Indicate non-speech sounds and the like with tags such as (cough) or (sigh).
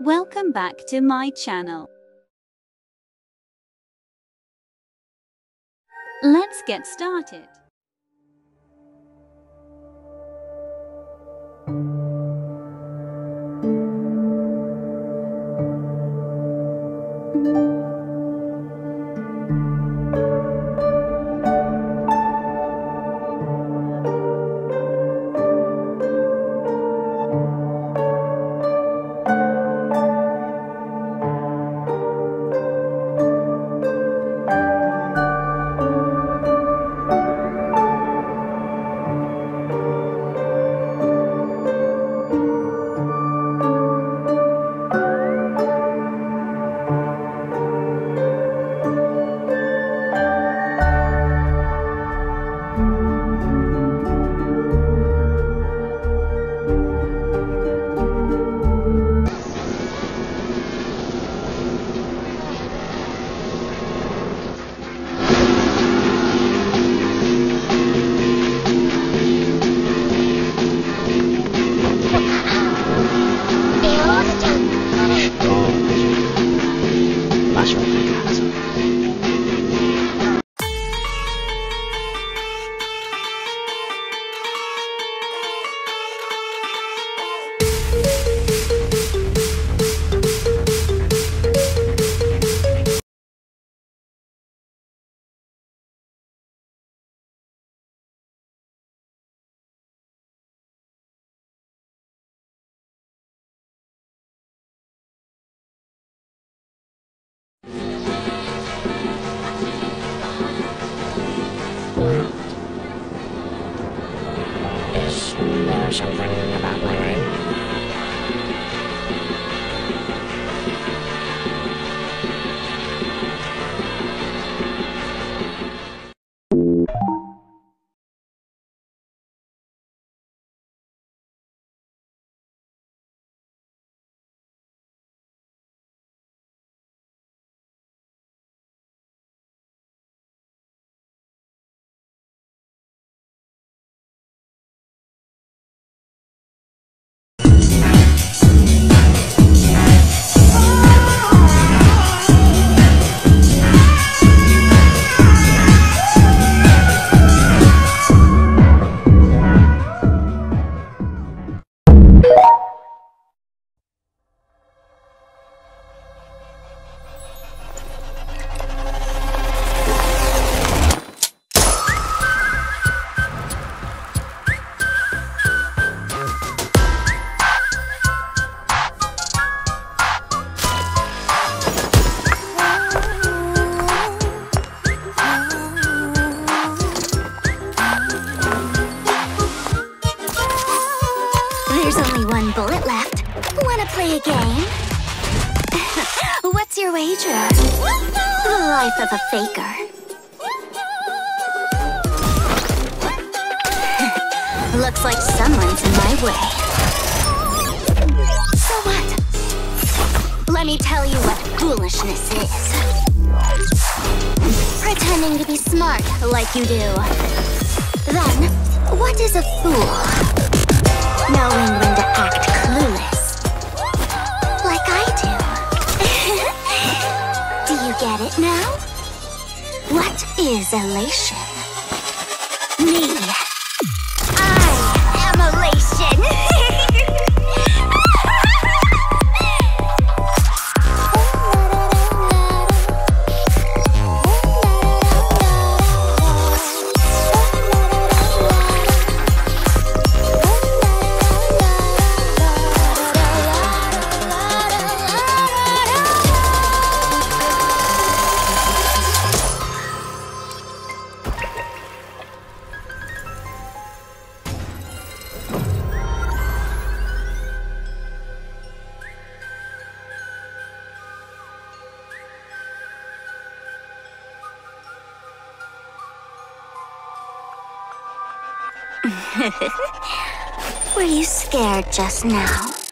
Welcome back to my channel. Let's get started. Is play a game? What's your wager? The life of a faker. (laughs) Looks like someone's in my way. So what? Let me tell you what foolishness is. Pretending to be smart like you do. Then, what is a fool? knowing now? What is elation? Me. (laughs) Were you scared just now?